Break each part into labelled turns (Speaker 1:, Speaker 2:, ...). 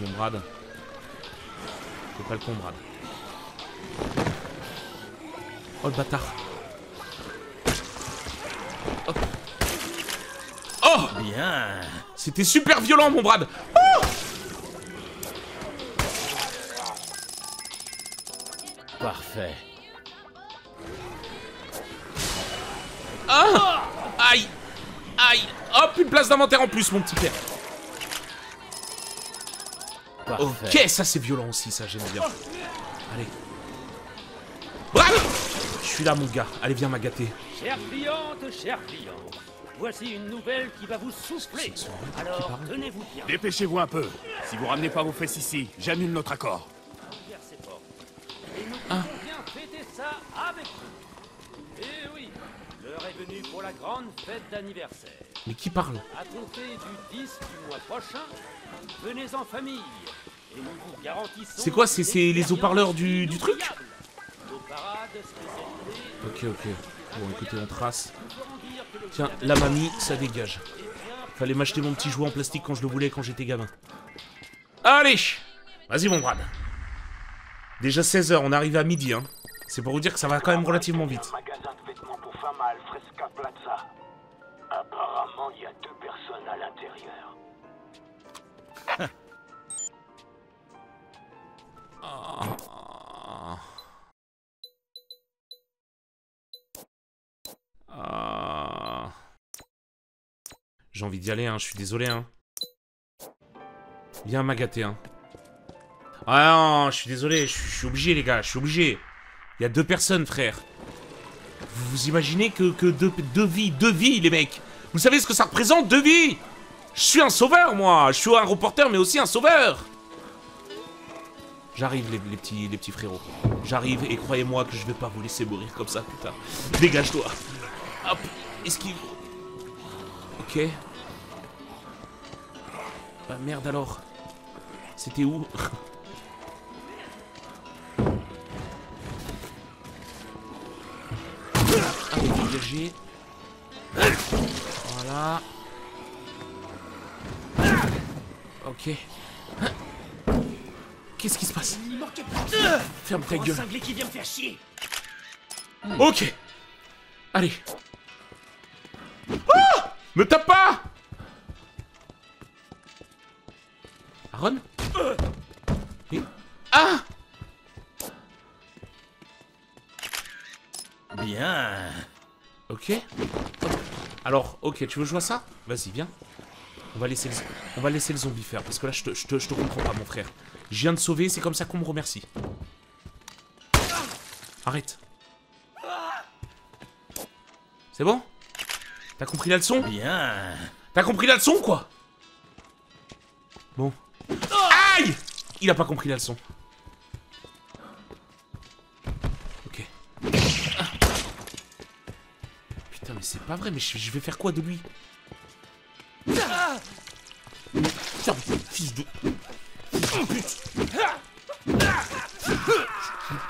Speaker 1: Mon Brad. Fais pas le con, Brad. Oh, le bâtard. Oh, oh
Speaker 2: Bien.
Speaker 1: C'était super violent, mon Brad Oh
Speaker 2: Parfait.
Speaker 1: Ah Aïe Aïe Hop, une place d'inventaire en plus, mon petit père.
Speaker 2: Parfait.
Speaker 1: Ok, ça c'est violent aussi, ça j'aime bien. Allez. Bravo Je suis là, mon gars. Allez, viens m'agater.
Speaker 3: Chère cliente, chère cliente, voici une nouvelle qui va vous souffler. Alors, tenez-vous bien.
Speaker 4: Dépêchez-vous un peu. Si vous ramenez pas vos fesses ici, j'annule notre accord.
Speaker 3: Et nous
Speaker 1: Ah.
Speaker 3: pouvons bien fêter ça avec vous. Eh oui, l'heure est venue pour la grande fête d'anniversaire.
Speaker 1: Mais qui parle?
Speaker 3: À compter du 10 du mois prochain, venez en famille.
Speaker 1: C'est quoi, c'est- les haut-parleurs du- du truc? Ok, ok. Bon, écoutez, on trace. Tiens, la mamie, ça dégage. Fallait m'acheter mon petit jouet en plastique quand je le voulais quand j'étais gamin. Allez Vas-y, mon Brad. Déjà 16h, on arrive à midi, hein. C'est pour vous dire que ça va quand même relativement vite. J'ai envie d'y aller, hein. Je suis désolé, hein. Viens m'agater, hein. Ah non, je suis désolé. Je suis- obligé, les gars. Je suis obligé. Il y a deux personnes, frère. Vous vous imaginez que, que deux, deux vies, deux vies, les mecs. Vous savez ce que ça représente, deux vies? Je suis un sauveur, moi. Je suis un reporter, mais aussi un sauveur. J'arrive, les, les petits, les petits frérots. J'arrive et croyez-moi que je vais pas vous laisser mourir comme ça, putain. Dégage-toi. Hop, esquive. Ok. Merde alors. C'était où? Ah, dégagé. Voilà. Ok. Qu'est-ce qui se passe? Ferme ta gueule.
Speaker 3: cinglé qui vient me faire chier.
Speaker 1: Ok. Allez. Ah Me tape pas Et- Ah
Speaker 2: Bien.
Speaker 1: Ok. Alors, ok, tu veux jouer à ça? Vas-y, viens. On va, laisser le... on va laisser le zombie faire, parce que là, je te, je te, je te comprends pas, mon frère. Je viens de sauver, c'est comme ça qu'on me remercie. Arrête. C'est bon? T'as compris la leçon?
Speaker 2: Bien.
Speaker 1: T'as compris la leçon, quoi? Bon. Aïe! Il a pas compris la leçon. Ok. Putain, mais c'est pas vrai, mais je, vais faire quoi de lui? Putain, fils de...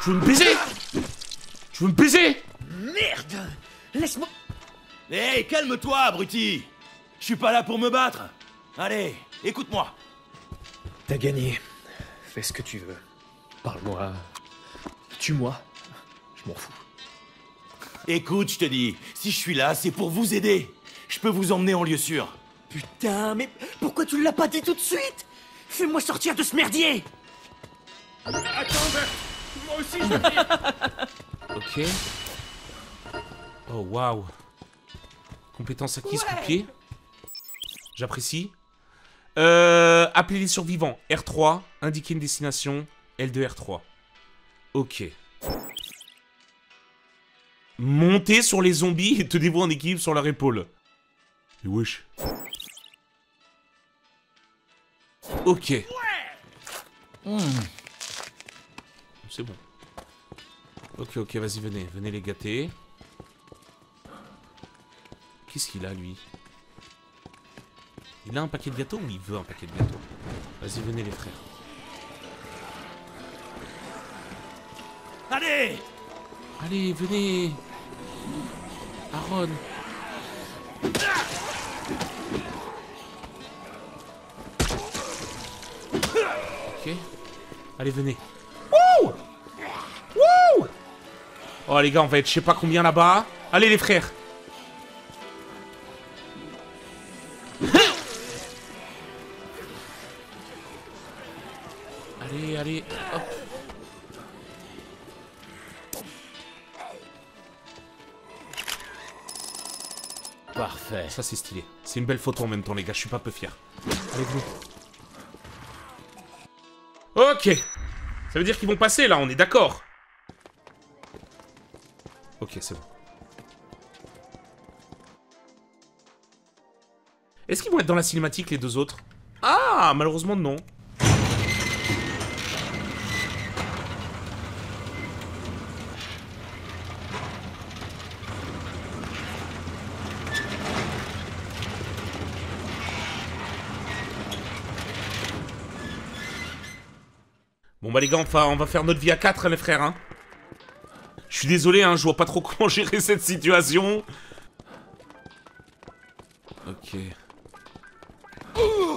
Speaker 1: Tu veux me baiser? Tu veux me baiser?
Speaker 2: Merde! Laisse-moi... Hé, calme-toi, abruti! Je suis pas là pour me battre! Allez, écoute-moi
Speaker 5: T'as gagné. Fais ce que tu veux. Parle-moi. Tue-moi. Je m'en fous.
Speaker 2: Écoute, je te dis, si je suis là, c'est pour vous aider Je peux vous emmener en lieu sûr
Speaker 3: Putain, mais pourquoi tu l'as pas dit tout de suite? Fais-moi sortir de ce merdier
Speaker 1: Ok. Oh, waouh. Compétence acquise, coup de pied. J'apprécie. Euh, appelez les survivants. R3, indiquer une destination. L2, R3. Ok. Montez sur les zombies et tenez-vous en équilibre sur leur épaule. Et wesh. Ok. C'est bon. Ok, ok, vas-y, venez. Venez les gâter. Qu'est-ce qu'il a, lui? Il a un paquet de gâteaux ou il veut un paquet de gâteaux? Vas-y, venez les frères.
Speaker 2: Allez
Speaker 1: Allez, venez Aaron Allez, venez. Wouh Wouh Oh, les gars, on va être je sais pas combien là-bas. Allez, les frères. C'est une belle photo en même temps, les gars. Je suis pas peu fier. Allez, venez. Ok. Ça veut dire qu'ils vont passer, là. On est d'accord. Ok, c'est bon. Est-ce qu'ils vont être dans la cinématique, les deux autres? Ah, malheureusement, non. Bon bah les gars, on va, on va faire notre vie à 4 hein, les frères hein. Je suis désolé hein, je vois pas trop comment gérer cette situation. Ok.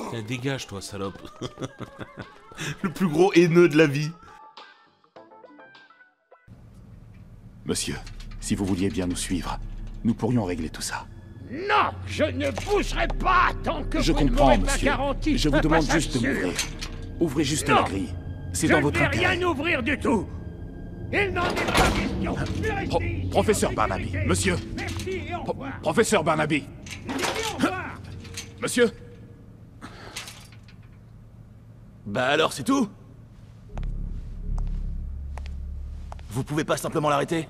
Speaker 1: Tiens, dégage toi salope. Le plus gros haineux de la vie.
Speaker 4: Monsieur, si vous vouliez bien nous suivre, nous pourrions régler tout ça.
Speaker 6: Non, je ne bougerai pas tant que
Speaker 4: Je
Speaker 6: vous ne
Speaker 4: comprends,
Speaker 6: m'aurez pas
Speaker 4: monsieur.
Speaker 6: garanti
Speaker 4: Je vous
Speaker 6: un
Speaker 4: demande
Speaker 6: passage
Speaker 4: juste de
Speaker 6: sûr.
Speaker 4: m'ouvrir. Ouvrez juste
Speaker 6: Non.
Speaker 4: la grille. C'est
Speaker 6: Je
Speaker 4: dans
Speaker 6: ne
Speaker 4: votre
Speaker 6: vais
Speaker 4: intérêt.
Speaker 6: rien ouvrir du tout. Il n'en est pas question. Restez
Speaker 4: Pro-
Speaker 6: ici
Speaker 4: professeur Barnaby, monsieur.
Speaker 6: Merci et au
Speaker 4: Pro-
Speaker 6: revoir.
Speaker 4: professeur Barnaby,
Speaker 6: Merci et au revoir.
Speaker 4: monsieur
Speaker 2: Bah alors, c'est tout? Vous pouvez pas simplement l'arrêter?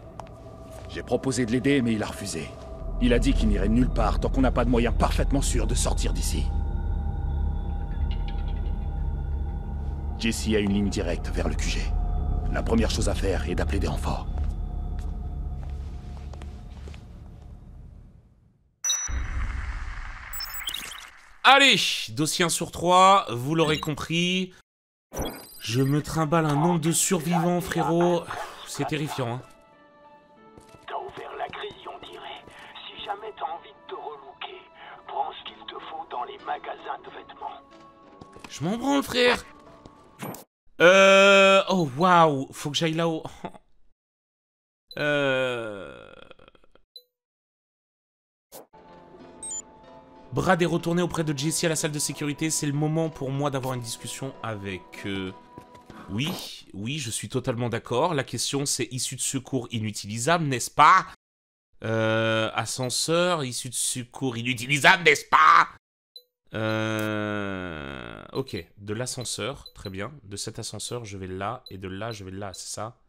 Speaker 4: J'ai proposé de l'aider, mais il a refusé. Il a dit qu'il n'irait nulle part tant qu'on n'a pas de moyens parfaitement sûrs de sortir d'ici. Jesse a une ligne directe vers le QG. La première chose à faire est d'appeler des renforts.
Speaker 1: Allez, dossier 1 sur 3, vous l'aurez compris. Je me trimballe un nombre de survivants, frérot. C'est terrifiant, hein.
Speaker 7: T'as ouvert la grille, on dirait. Si jamais t'as envie de te relooker, prends ce qu'il te faut dans les magasins de vêtements.
Speaker 1: Je m'en branle, frère. Euh... Oh, waouh. Faut que j'aille là-haut. Euh... Brad est retourné auprès de Jesse à la salle de sécurité. C'est le moment pour moi d'avoir une discussion avec... eux. Oui, oui, je suis totalement d'accord. La question, c'est issue de secours inutilisable, n'est-ce pas? Euh, Ascenseur, issue de secours inutilisable, n'est-ce pas? Euh... Ok, de l'ascenseur, très bien. De cet ascenseur, je vais là, et de là, je vais là, c'est ça?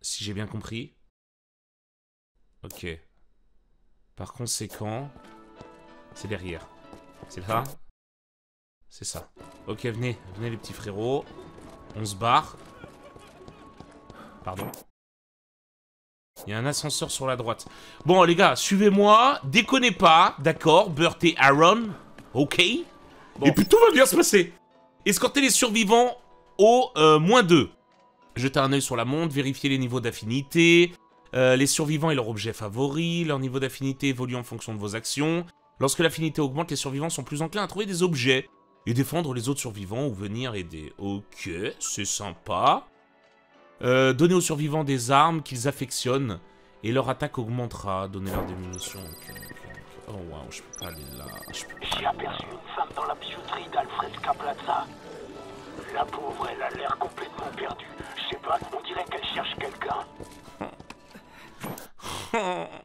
Speaker 1: Si j'ai bien compris. Ok. Par conséquent, c'est derrière. C'est ça? C'est ça. Ok, venez, venez les petits frérots. On se barre. Pardon. Il y a un ascenseur sur la droite. Bon, les gars, suivez-moi. Déconnez pas, d'accord? Burt et Aaron. Ok Et puis tout va bien se passer. Escortez les survivants au euh, moins 2. Jetez un œil sur la montre, vérifiez les niveaux d'affinité. euh, les survivants et leurs objets favoris. Leur niveau d'affinité évolue en fonction de vos actions. Lorsque l'affinité augmente, les survivants sont plus enclins à trouver des objets et défendre les autres survivants ou venir aider. Ok, c'est sympa. Euh, donnez aux survivants des armes qu'ils affectionnent et leur attaque augmentera. Donnez-leur des munitions. Oh waouh, je peux pas aller là.
Speaker 7: J'ai aperçu une femme dans la bijouterie d'Alfredska Plaza. La pauvre, elle a l'air complètement perdue. Je sais pas, on dirait qu'elle cherche quelqu'un.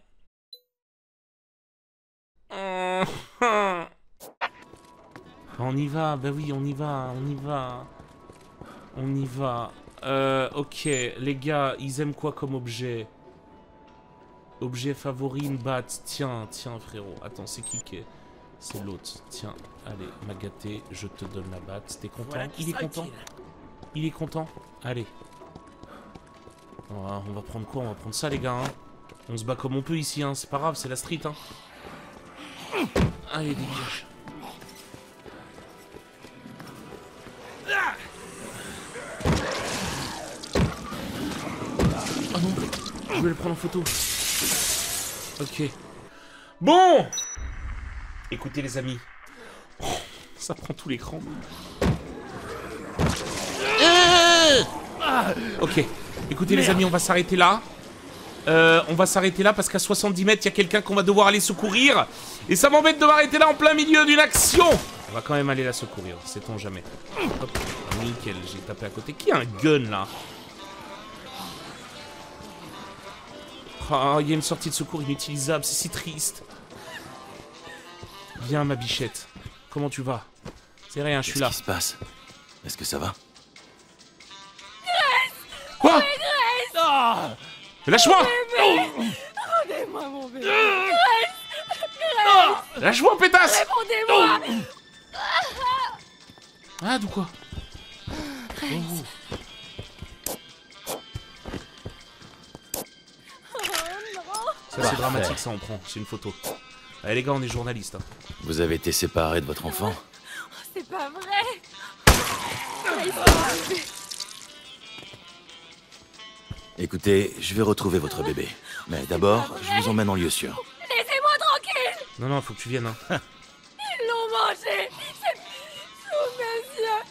Speaker 1: On y va, bah oui, on y va, on y va. On y va. Euh, ok, les gars, ils aiment quoi comme objet? Objet favori, une batte. Tiens, tiens, frérot. Attends, c'est qui qui est? C'est l'autre. Tiens, allez, Magaté, je te donne la batte. T'es content? Il est content? Il est content? Allez. On va, on va prendre quoi? On va prendre ça, les gars. hein. On se bat comme on peut ici, hein. C'est pas grave, c'est la street, hein. Allez, dégage. Ah non, je vais le prendre en photo. Ok. Bon Écoutez les amis. Oh, ça prend tout l'écran. Euh ok. Écoutez les amis, on va s'arrêter là. Euh, on va s'arrêter là parce qu'à 70 mètres, il y a quelqu'un qu'on va devoir aller secourir. Et ça m'embête de m'arrêter là en plein milieu d'une action. On va quand même aller la secourir, sait-on jamais. Hop, nickel, j'ai tapé à côté. Qui a un gun là? Oh, il y a une sortie de secours inutilisable, c'est si triste. Viens, ma bichette. Comment tu vas? C'est rien, je suis
Speaker 2: Qu'est-ce
Speaker 1: là.
Speaker 2: qui se passe? Est-ce que ça va?
Speaker 1: Quoi? Lâche-moi!
Speaker 8: Rendez-moi mon bébé.
Speaker 1: Lâche-moi, pétasse!
Speaker 8: Répondez-moi!
Speaker 1: Ah, d'où quoi? Ça, c'est dramatique, ça, on prend. C'est une photo. Allez, les gars, on est journalistes. hein.
Speaker 2: Vous avez été séparés de votre enfant
Speaker 8: C'est pas vrai.
Speaker 2: Écoutez, je vais retrouver votre bébé. Mais d'abord, je vous emmène en lieu sûr.
Speaker 8: Laissez-moi tranquille
Speaker 1: Non, non, faut que tu viennes. Hein.
Speaker 8: Ils l'ont mangé C'est sous mes yeux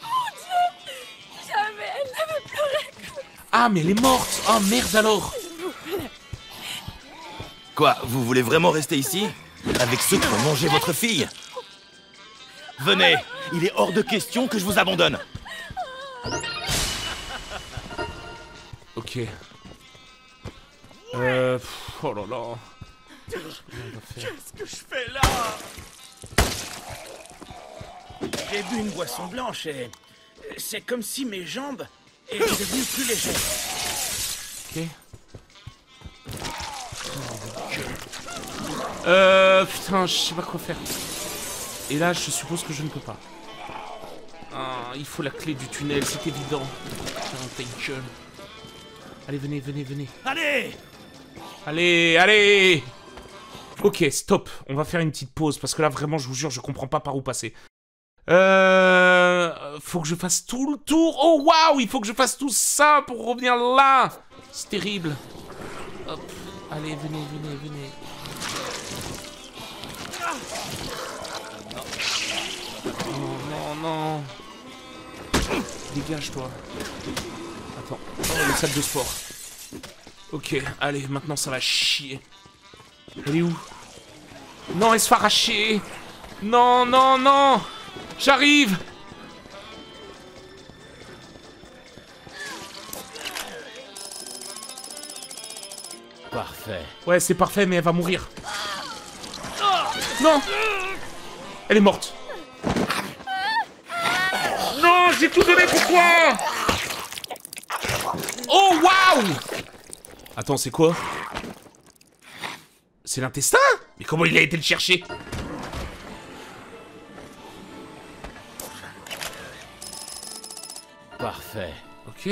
Speaker 8: Mon Dieu Jamais elle n'avait pleuré
Speaker 1: Ah, mais elle est morte Oh, merde alors
Speaker 2: Quoi Vous voulez vraiment rester ici Avec ceux qui ont mangé votre fille Venez Il est hors de question que je vous abandonne
Speaker 1: Ok. Euh... pff, Oh là là.
Speaker 9: Qu'est-ce que je fais là J'ai bu une boisson blanche et c'est comme si mes jambes étaient devenues plus légères.
Speaker 1: Ok. Euh... Putain, je sais pas quoi faire. Et là, je suppose que je ne peux pas. Ah, il faut la clé du tunnel, c'est évident. Putain, ta gueule. Allez, venez, venez, venez.
Speaker 2: Allez
Speaker 1: Allez, allez Ok, stop. On va faire une petite pause parce que là, vraiment, je vous jure, je comprends pas par où passer. Euh... Faut que je fasse tout le tour. Oh, waouh Il faut que je fasse tout ça pour revenir là C'est terrible. Allez, venez, venez, venez. Non, non, non. Dégage-toi. Attends. Oh, le salle de sport. Ok, allez, maintenant ça va chier. Elle est où? Non, elle se fait arracher Non, non, non J'arrive
Speaker 5: Parfait.
Speaker 1: Ouais, c'est parfait, mais elle va mourir. Non Elle est morte. Non, j'ai tout donné, pourquoi Oh, waouh Attends, c'est quoi? C'est l'intestin? Mais comment il a été le chercher?
Speaker 5: Parfait.
Speaker 1: Ok.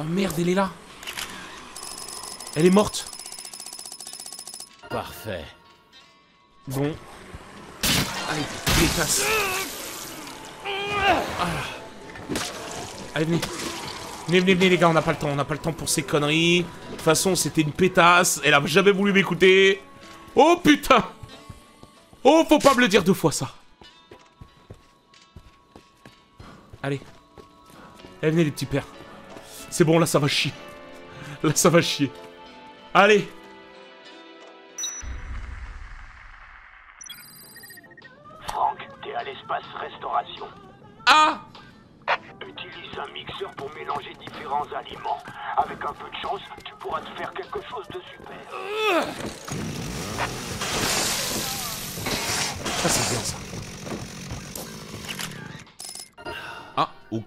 Speaker 1: Oh merde, elle est là. Elle est morte.
Speaker 5: Parfait.
Speaker 1: Bon. Allez, pétasse. Ah. Allez, venez. Venez, venez, venez, les gars, on n'a pas le temps. On n'a pas le temps pour ces conneries. De toute façon, c'était une pétasse. Elle a jamais voulu m'écouter. Oh putain. Oh, faut pas me le dire deux fois, ça. Allez. Allez, venez, les petits pères. C'est bon, là, ça va chier. Là, ça va chier. Allez.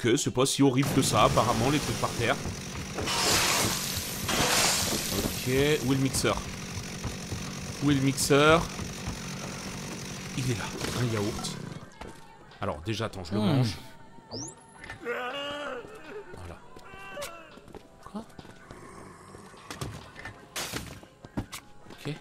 Speaker 1: Ok, c'est pas si horrible que ça, apparemment, les trucs par terre. Ok, où est le mixeur? Où est le mixeur? Il est là, un yaourt. Alors, déjà, attends, je le mange. Voilà. Quoi? Ok.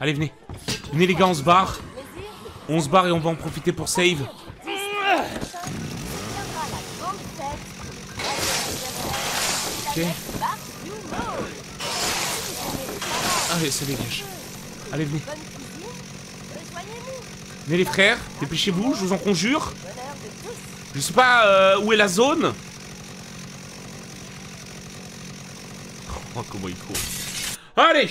Speaker 1: Allez, venez. Venez, les gars, on se barre. On se barre et on va en profiter pour save. Ok. Allez, ça dégage. Allez, venez. Venez les frères, dépêchez-vous, je vous en conjure. Je sais pas euh, où est la zone. Oh, comment il court. Allez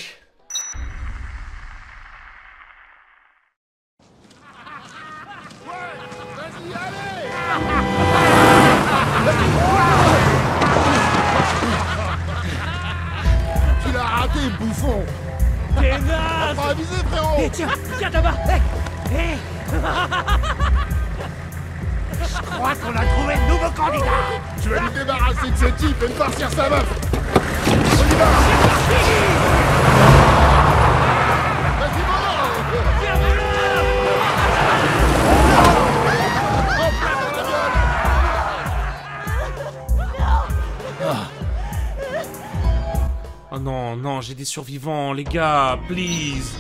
Speaker 1: survivants, les gars, please.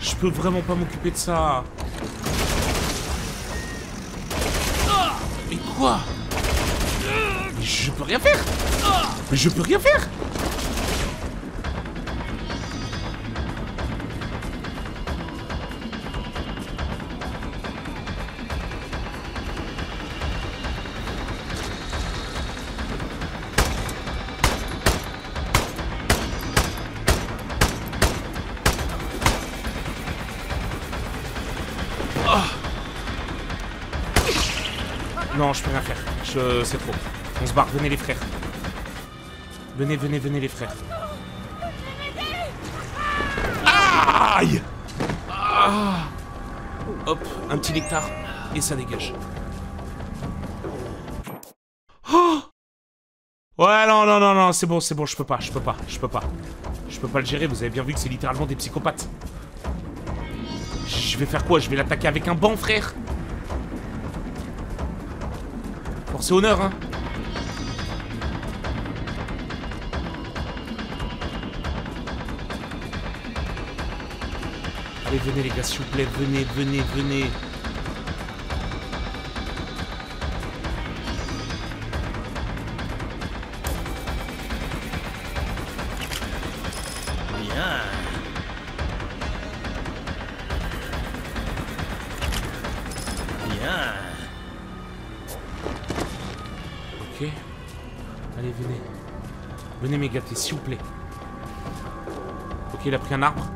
Speaker 1: Je peux vraiment pas m'occuper de ça. Mais quoi? Mais je peux rien faire Mais je peux rien faire Je... C'est trop. On se barre, venez les frères. Venez, venez, venez les frères. Aïe Ah Hop, un petit nectar. Et ça dégage. Oh Ouais, non, non, non, non, c'est bon, c'est bon, je peux pas, je peux pas, je peux pas. Je peux pas le gérer, vous avez bien vu que c'est littéralement des psychopathes. Je vais faire quoi? Je vais l'attaquer avec un banc, frère? Force honneur, hein Allez, venez les gars, s'il vous plaît, venez, venez, venez. Un arbre.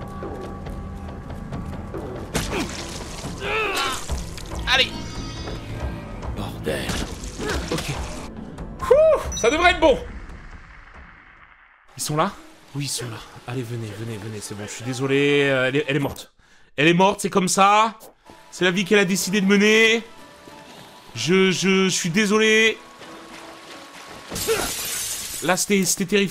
Speaker 1: Allez
Speaker 9: Bordel.
Speaker 1: Ok. Ouh, ça devrait être bon Ils sont là? Oui, ils sont là. Allez, venez, venez, venez, c'est bon. Je suis désolé, euh, elle est, elle est morte. Elle est morte, c'est comme ça. C'est la vie qu'elle a décidé de mener. Je, je, je suis désolé. Là, c'était c'était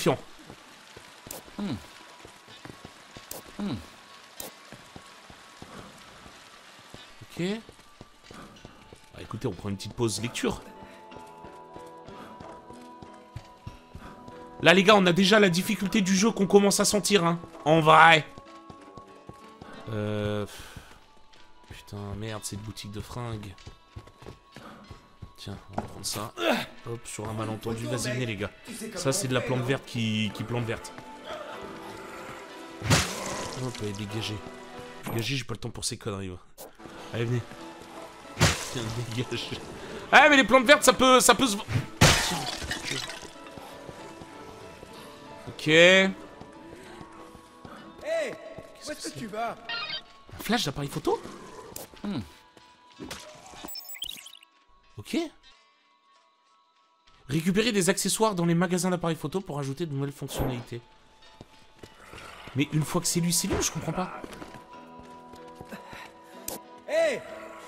Speaker 1: Ok. Bah, écoutez, on prend une petite pause lecture. Là, les gars, on a déjà la difficulté du jeu qu'on commence à sentir, hein. En vrai. Euh... Putain, merde, cette boutique de fringues. Tiens, on va prendre ça. Hop, sur un malentendu. Vas-y, venez, les gars. Ça, c'est de la plante verte qui, qui plante verte. Hop, allez, dégagez. Dégagez, j'ai pas le temps pour ces conneries, moi. Allez, venez. Tiens, dégage. Ah, mais les plantes vertes, ça peut, ça peut se... Ok.
Speaker 6: Hé Où est-ce que tu vas?
Speaker 1: Un flash d'appareil photo? Ok. Récupérer des accessoires dans les magasins d'appareils photo pour ajouter de nouvelles fonctionnalités. Mais une fois que c'est lui, c'est lui, je comprends pas.
Speaker 6: Hé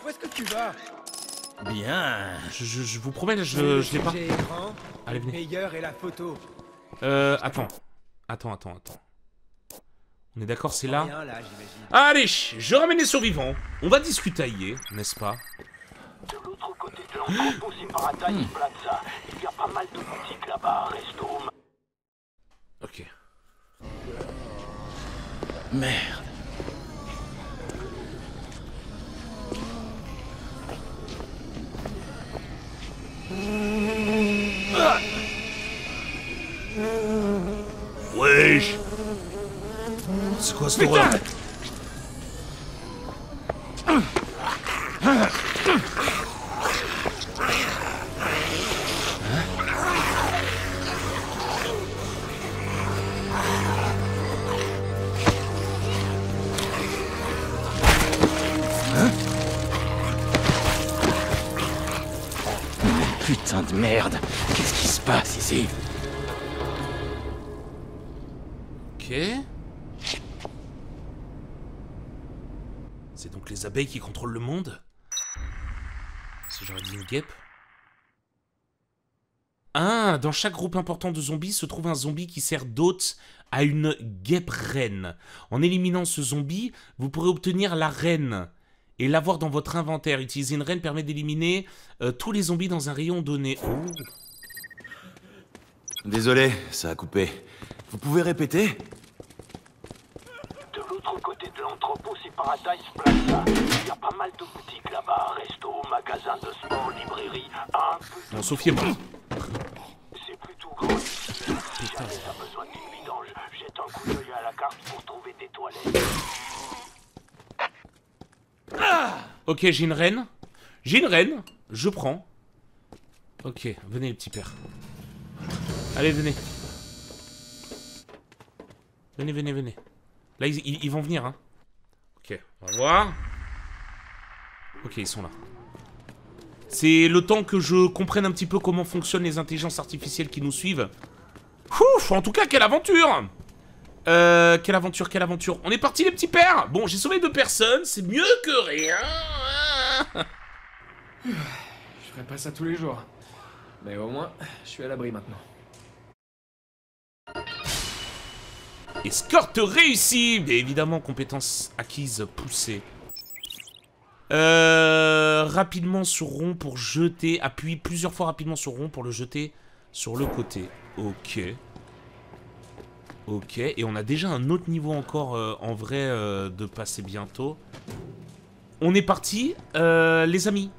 Speaker 6: Où est-ce que tu vas?
Speaker 9: Bien.
Speaker 1: Je, je- je vous promets, là, je, je l'ai pas. Allez, venez.
Speaker 6: meilleur et la photo.
Speaker 1: Euh, attends. Attends, attends, attends. On est d'accord, c'est là? Allez, je ramène les survivants. On va discutailler, n'est-ce pas?
Speaker 7: De l'autre côté de l'entrepôt Paradise Plaza, il y a pas mal de boutiques là-bas, resto,
Speaker 9: Merde.
Speaker 1: Wesh C'est quoi ce droit
Speaker 9: Putain de merde Qu'est-ce qui se passe ici
Speaker 1: Ok. C'est donc les abeilles qui contrôlent le monde Si j'aurais dit une guêpe. Ah, dans chaque groupe important de zombies se trouve un zombie qui sert d'hôte à une guêpe reine. En éliminant ce zombie, vous pourrez obtenir la reine et l'avoir dans votre inventaire. Utiliser une reine permet d'éliminer euh, tous les zombies dans un rayon donné. Oh.
Speaker 2: Désolé, ça a coupé. Vous pouvez répéter?
Speaker 7: De l'autre côté de l'entrepôt, c'est Paradise Plaza. Il y a pas mal de boutiques là-bas. Resto, magasin de sport, librairie. Un peu
Speaker 1: Non, Sophie est morte.
Speaker 7: C'est plutôt grand. Si jamais t'as besoin d'une vidange, jette un coup d'œil à la carte pour trouver des toilettes.
Speaker 1: Ok, j'ai une reine. J'ai une reine. Je prends. Ok, venez les petits pères. Allez, venez. Venez, venez, venez. Là, ils, vont venir, hein. Ok, on va voir. Ok, ils sont là. C'est le temps que je comprenne un petit peu comment fonctionnent les intelligences artificielles qui nous suivent. Ouf, en tout cas, quelle aventure Euh, quelle aventure, quelle aventure. On est parti les petits pères Bon, j'ai sauvé deux personnes, c'est mieux que rien.
Speaker 5: Je ferai pas ça tous les jours. Mais au moins, je suis à l'abri maintenant.
Speaker 1: Escorte réussie Mais évidemment, compétences acquises poussées. Euh, rapidement sur rond pour jeter. Appuie plusieurs fois rapidement sur rond pour le jeter sur le côté. Ok. Ok. Et on a déjà un autre niveau encore euh, en vrai euh, de passer bientôt. On est parti, euh, les amis.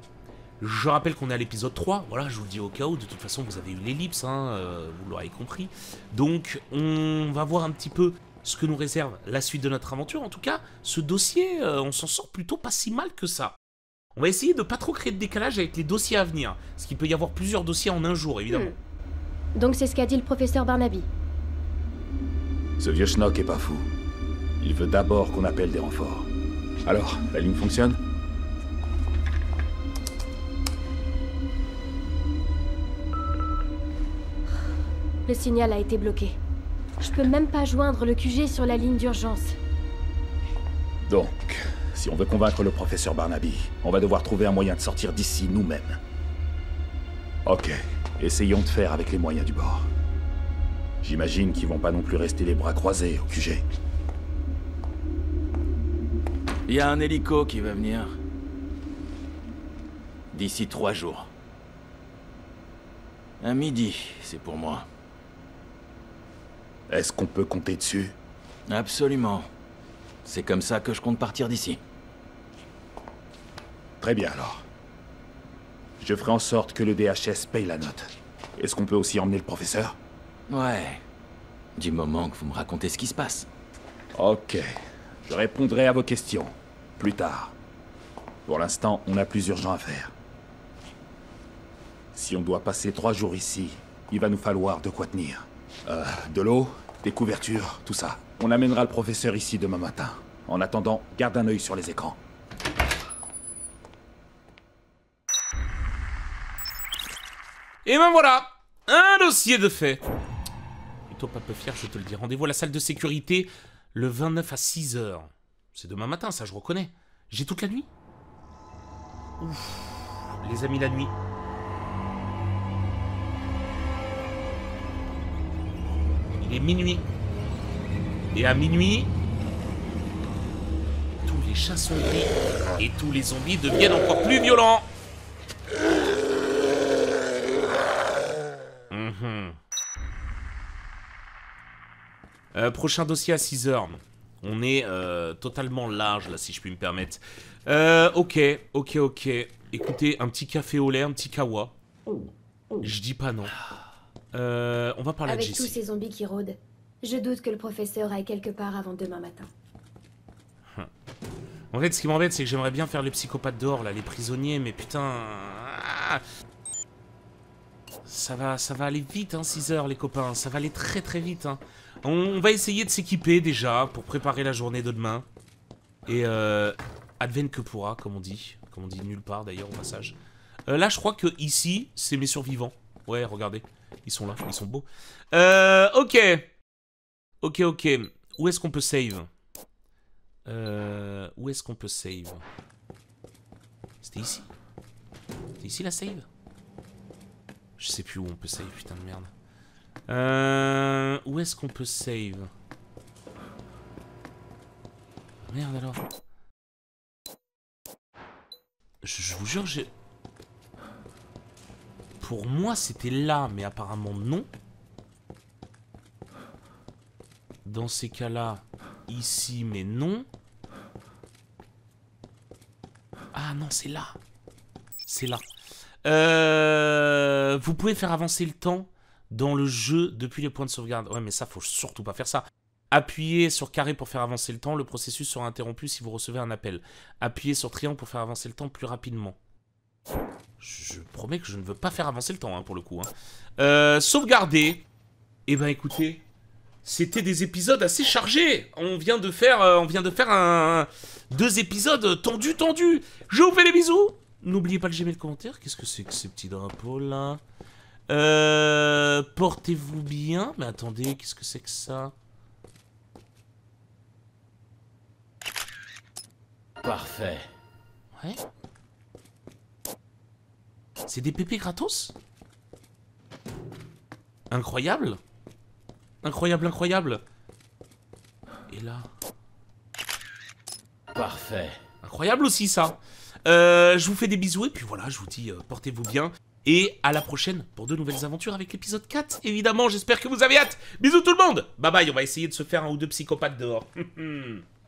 Speaker 1: Je rappelle qu'on est à l'épisode 3. Voilà, je vous le dis au cas où. De toute façon, vous avez eu l'ellipse, hein, euh, vous l'aurez compris. Donc, on va voir un petit peu ce que nous réserve la suite de notre aventure. En tout cas, ce dossier, euh, on s'en sort plutôt pas si mal que ça. On va essayer de pas trop créer de décalage avec les dossiers à venir. Parce qu'il peut y avoir plusieurs dossiers en un jour, évidemment.
Speaker 10: Donc c'est ce qu'a dit le professeur Barnaby.
Speaker 4: Ce vieux schnock est pas fou. Il veut d'abord qu'on appelle des renforts. Alors, la ligne fonctionne
Speaker 10: Le signal a été bloqué. Je peux même pas joindre le QG sur la ligne d'urgence.
Speaker 4: Donc, si on veut convaincre le professeur Barnaby, on va devoir trouver un moyen de sortir d'ici nous-mêmes. Ok, essayons de faire avec les moyens du bord. J'imagine qu'ils vont pas non plus rester les bras croisés au QG.
Speaker 9: Il y a un hélico qui va venir. D'ici trois jours. À midi, c'est pour moi.
Speaker 4: Est-ce qu'on peut compter dessus?
Speaker 9: Absolument. C'est comme ça que je compte partir d'ici.
Speaker 4: Très bien alors. Je ferai en sorte que le DHS paye la note. Est-ce qu'on peut aussi emmener le professeur?
Speaker 9: Ouais. Du moment que vous me racontez ce qui se passe.
Speaker 4: Ok. Je répondrai à vos questions. Plus tard. Pour l'instant, on a plus urgent à faire. Si on doit passer trois jours ici, il va nous falloir de quoi tenir. Euh, de l'eau, des couvertures, tout ça. On amènera le professeur ici demain matin. En attendant, garde un œil sur les écrans.
Speaker 1: Et ben voilà Un dossier de fait Plutôt pas peu fier, je te le dis. Rendez-vous à la salle de sécurité le 29 à 6h. C'est demain matin, ça je reconnais. J'ai toute la nuit Ouf. Les amis, la nuit. Il est minuit. Et à minuit, tous les chats sont gris et tous les zombies deviennent encore plus violents. Mhm. Euh, prochain dossier à 6h. On est euh, totalement large là, si je puis me permettre. Euh, ok, ok, ok. Écoutez, un petit café au lait, un petit kawa. Je dis pas non. Euh, on va parler
Speaker 10: Avec tous
Speaker 1: Jessie.
Speaker 10: ces zombies qui rôdent, je doute que le professeur aille quelque part avant demain matin.
Speaker 1: En fait, ce qui m'embête, c'est que j'aimerais bien faire les psychopathes dehors, là, les prisonniers, mais putain... ah. Ça va, ça va aller vite, hein, 6 heures, les copains. Ça va aller très très vite, hein. On va essayer de s'équiper, déjà, pour préparer la journée de demain. Et, euh... Advienne que pourra, comme on dit. Comme on dit nulle part, d'ailleurs, au passage. Euh, là, je crois que ici, c'est mes survivants. Ouais, regardez. Ils sont là, ils sont beaux. Euh, ok. Ok, ok. Où est-ce qu'on peut save? Euh, Où est-ce qu'on peut save? C'était ici? C'était ici la save? Je sais plus où on peut save, putain de merde. Euh, où est-ce qu'on peut save Merde alors. Je, je vous jure, j'ai... Pour moi, c'était là, mais apparemment non. Dans ces cas-là, ici, mais non. Ah non, c'est là. C'est là. Euh, vous pouvez faire avancer le temps dans le jeu depuis les points de sauvegarde. Ouais, mais ça, faut surtout pas faire ça. Appuyez sur carré pour faire avancer le temps. Le processus sera interrompu si vous recevez un appel. Appuyez sur triangle pour faire avancer le temps plus rapidement. Je promets que je ne veux pas faire avancer le temps, hein, pour le coup. Hein. Euh, sauvegarder. Eh ben, écoutez, c'était des épisodes assez chargés. On vient de faire, euh, on vient de faire un, deux épisodes tendus, tendus. Je vous fais les bisous. N'oubliez pas de j'aimer le commentaire. Qu'est-ce que c'est que ces petits drapeaux là euh, Portez-vous bien? Mais attendez, qu'est-ce que c'est que ça?
Speaker 2: Parfait.
Speaker 1: Ouais. C'est des pépés gratos? Incroyable Incroyable, incroyable Et là
Speaker 2: Parfait.
Speaker 1: Incroyable aussi ça euh, Je vous fais des bisous et puis voilà, je vous dis euh, portez-vous bien. Et à la prochaine pour de nouvelles aventures avec l'épisode 4. Évidemment, j'espère que vous avez hâte. Bisous tout le monde Bye bye, on va essayer de se faire un ou deux psychopathes dehors.